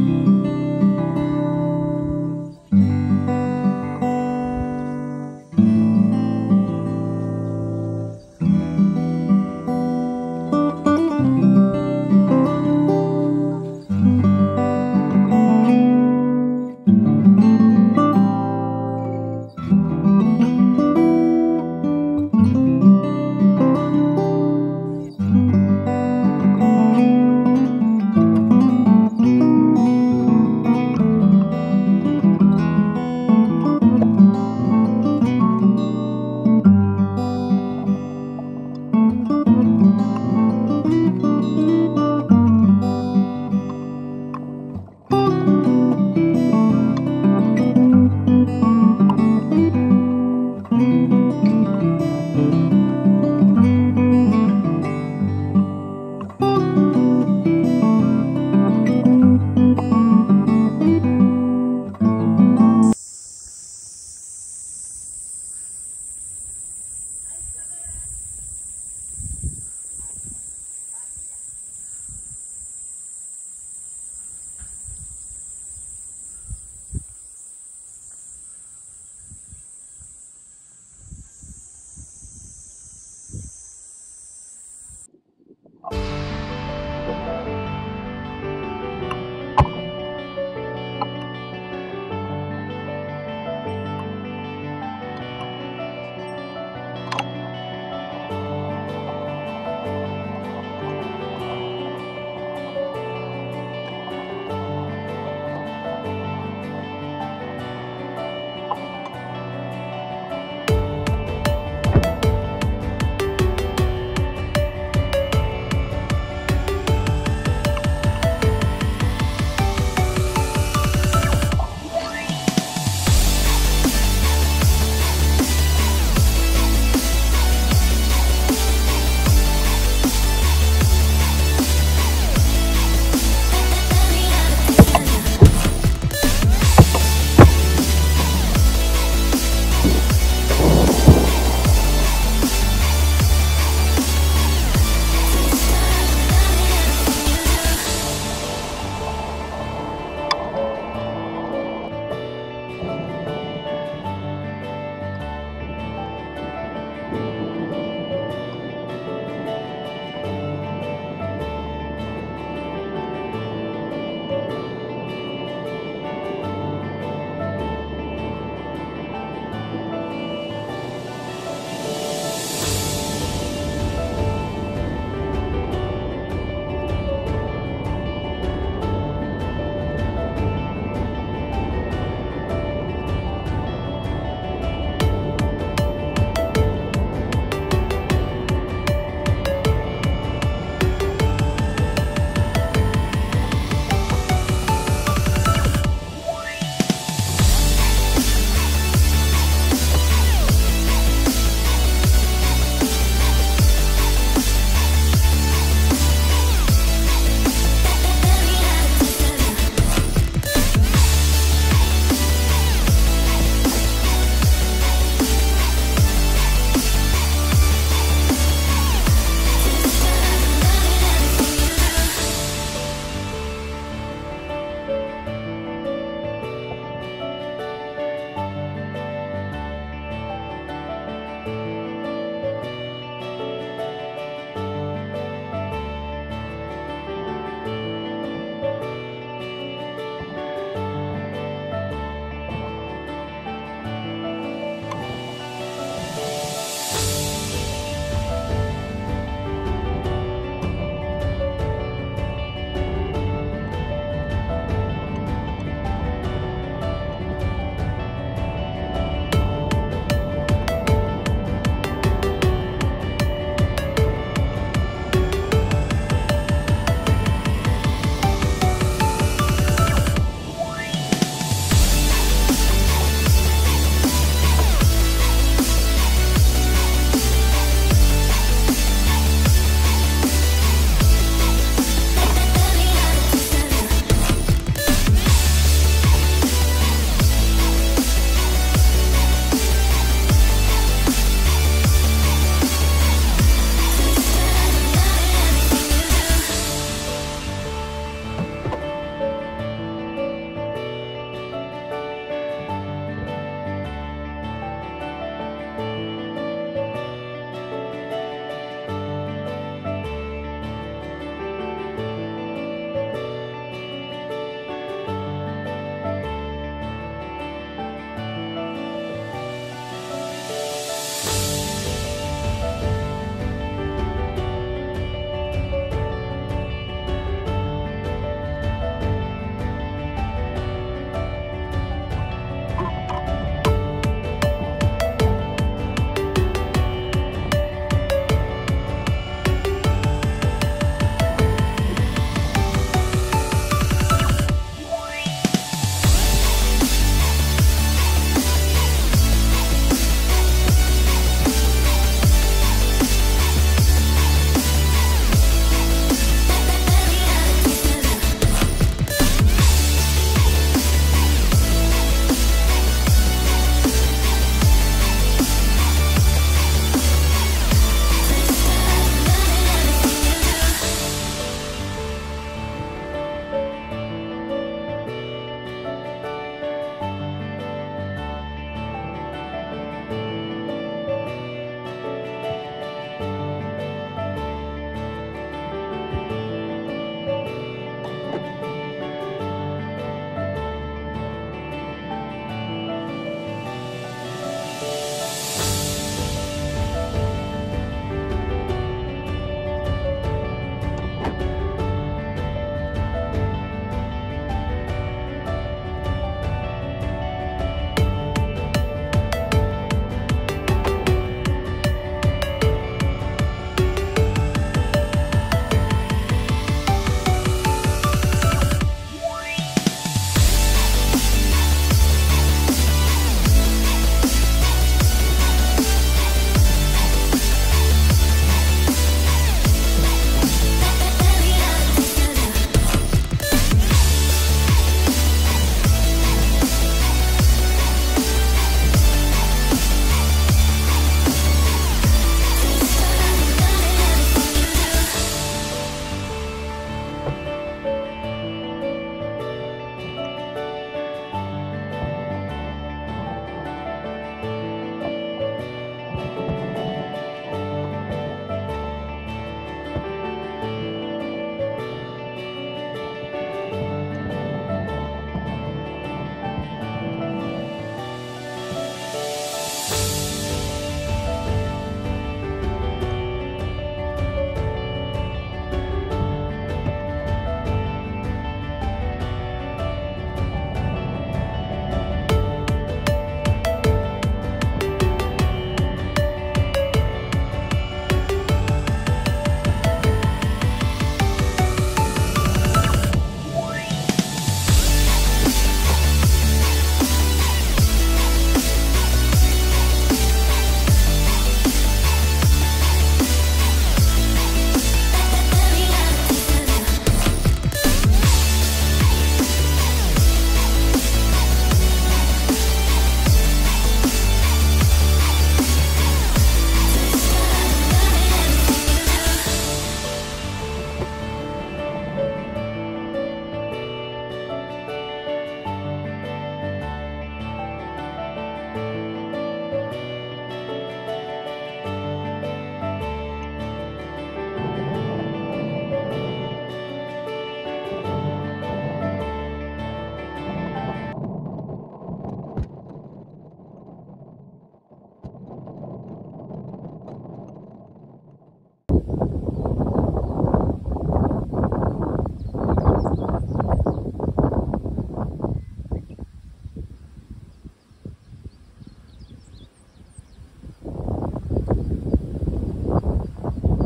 you